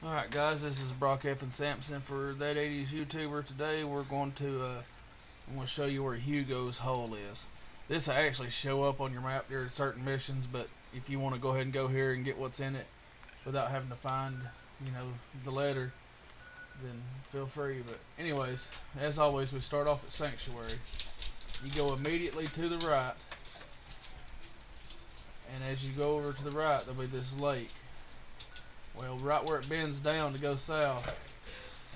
Alright guys, this is Brock F and Sampson for That 80s YouTuber. Today we're going to uh, I'm going to show you where Hugo's hole is. This will actually show up on your map during certain missions, but if you want to go ahead and go here and get what's in it without having to find, you know, the letter, then feel free. But anyways, as always, we start off at Sanctuary. You go immediately to the right, and as you go over to the right, there'll be this lake. Well, right where it bends down to go south,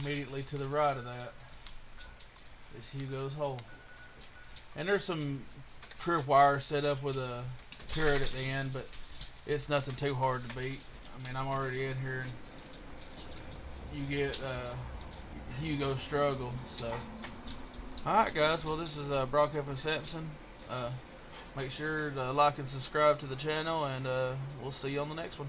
immediately to the right of that, is Hugo's hole. And there's some trip wire set up with a turret at the end, but it's nothing too hard to beat. I mean, I'm already in here, and you get uh, struggle. So, all right, guys. Well, this is uh, Brock F Sampson. Uh, make sure to like and subscribe to the channel, and uh, we'll see you on the next one.